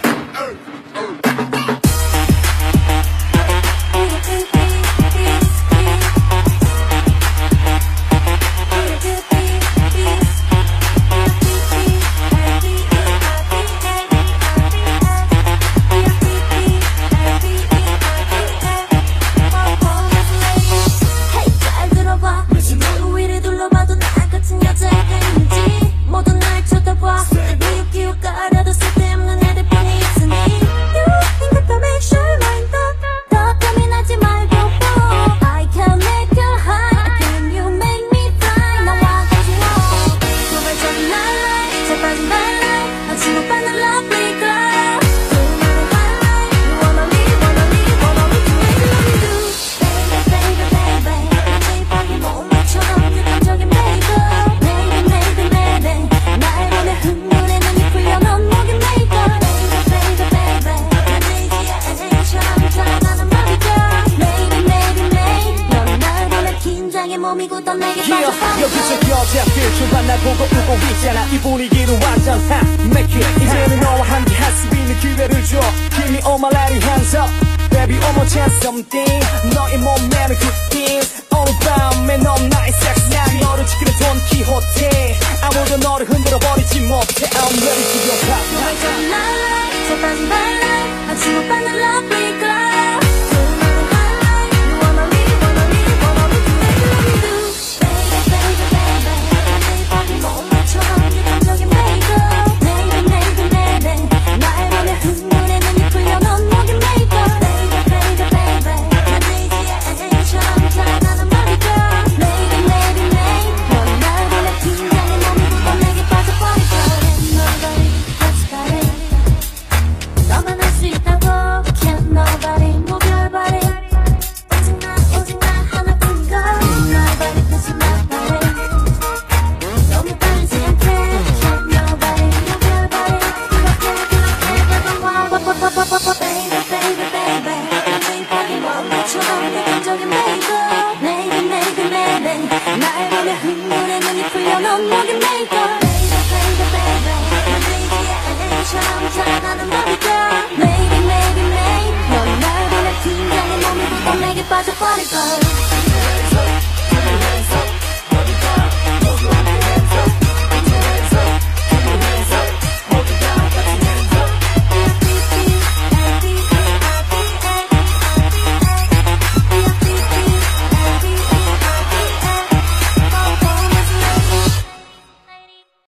hey, hey, hey. 몸이 굳어 내게 Yeah, 빠져 여기서 여자들 출발 날 보고 웃고 있잖아. 이 분위기는 완전 hot Make it 이제는 너와 함께 할 수 있는 기회를 줘. Give me all my lady hands up. Baby one more chance something. 너의 몸매는 그팀 오늘 밤에 넌 나의 난 너를 지키는 돈 키호테 아무도 너를 흔들어 버리지 못해. I'm ready to go. Pop 제발 영역이 메이커 Baby baby baby 내게 알레처럼 자라는 머리가 Maybe maybe maybe 넌 나보다 팀장의 몸이 고 내게 빠져버릴 걸